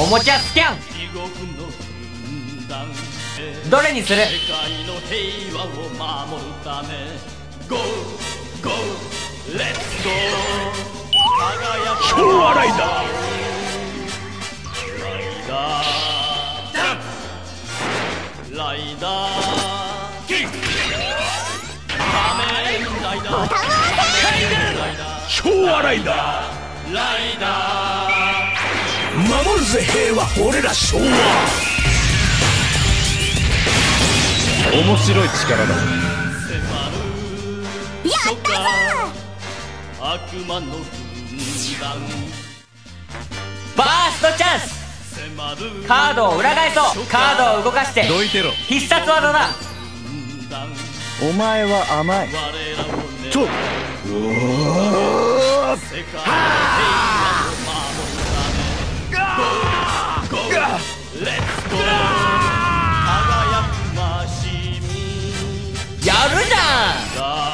おもちゃスキャン。どれにする？世界の平和を守るため GO! GO! Let's go。輝く昭和ライダー。ライダー。ライダー。キック仮面ライダー。仮面ライダー。ライダライダー守るぜ平和俺ら昭和。面白い力だ。やったぞ悪魔の軍団。バーストチャンス。カードを裏返そう。カードを動かして。どいてろ。必殺技だ。お前は甘い。我らをねとやるじゃん